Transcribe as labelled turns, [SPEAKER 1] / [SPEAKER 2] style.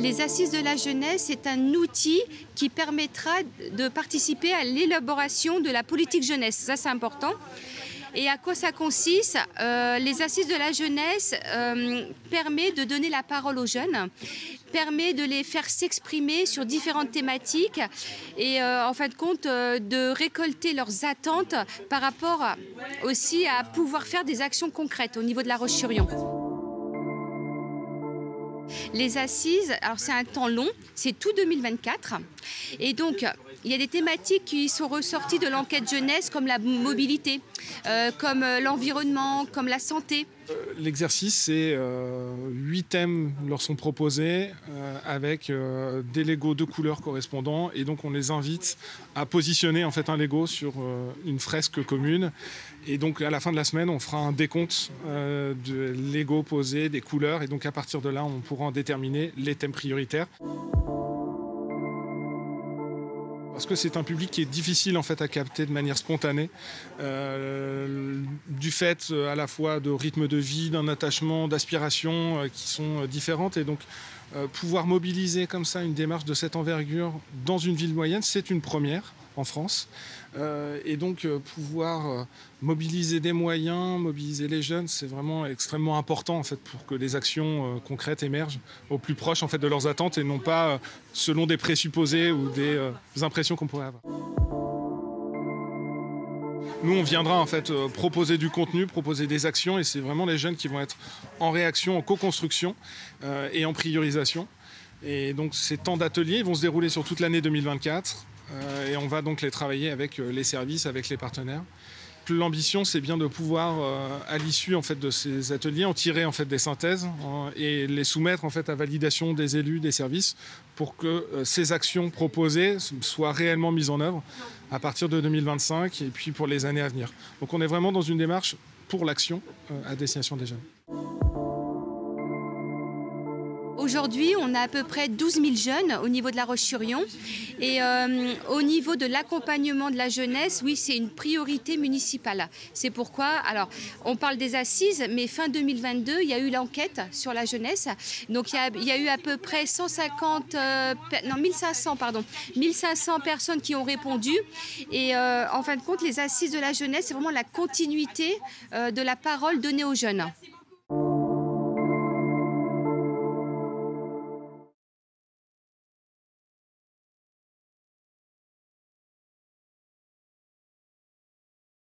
[SPEAKER 1] Les assises de la jeunesse est un outil qui permettra de participer à l'élaboration de la politique jeunesse. Ça, c'est important. Et à quoi ça consiste euh, Les assises de la jeunesse euh, permet de donner la parole aux jeunes, permet de les faire s'exprimer sur différentes thématiques et euh, en fin de compte de récolter leurs attentes par rapport aussi à pouvoir faire des actions concrètes au niveau de la Roche-sur-Yon. Les assises, alors c'est un temps long, c'est tout 2024. Et donc, il y a des thématiques qui sont ressorties de l'enquête jeunesse, comme la mobilité, euh, comme euh, l'environnement, comme la santé.
[SPEAKER 2] Euh, l'exercice, c'est huit thèmes leur sont proposés avec des Legos de couleurs correspondants. Et donc on les invite à positionner en fait un Lego sur une fresque commune. Et donc à la fin de la semaine on fera un décompte de Lego posés, des couleurs. Et donc à partir de là on pourra en déterminer les thèmes prioritaires parce que c'est un public qui est difficile en fait à capter de manière spontanée, euh, du fait euh, à la fois de rythme de vie, d'un attachement, d'aspirations euh, qui sont différentes, et donc pouvoir mobiliser comme ça une démarche de cette envergure dans une ville moyenne, c'est une première en France. Euh, et donc euh, pouvoir euh, mobiliser des moyens, mobiliser les jeunes, c'est vraiment extrêmement important en fait pour que les actions concrètes émergent au plus proche en fait de leurs attentes et non pas selon des présupposés ou des impressions qu'on pourrait avoir. Nous, on viendra en fait proposer du contenu, proposer des actions, et c'est vraiment les jeunes qui vont être en réaction, en co-construction et en priorisation. Et donc ces temps d'ateliers vont se dérouler sur toute l'année 2024. Euh, et on va donc les travailler avec euh, les services, avec les partenaires. L'ambition, c'est bien de pouvoir, euh, à l'issue en fait de ces ateliers, en tirer en fait des synthèses et les soumettre en fait à validation des élus, des services, pour que ces actions proposées soient réellement mises en œuvre à partir de 2025 et puis pour les années à venir. Donc on est vraiment dans une démarche pour l'action à destination des jeunes.
[SPEAKER 1] Aujourd'hui, on a à peu près 12 000 jeunes au niveau de la Roche-sur-Yon. Et euh, au niveau de l'accompagnement de la jeunesse, oui, c'est une priorité municipale. C'est pourquoi, alors, on parle des assises, mais fin 2022, il y a eu l'enquête sur la jeunesse. Donc, il y a, eu à peu près 150, euh, non, 1500, pardon, 1500 personnes qui ont répondu. Et euh, en fin de compte, les assises de la jeunesse, c'est vraiment la continuité de la parole donnée aux jeunes.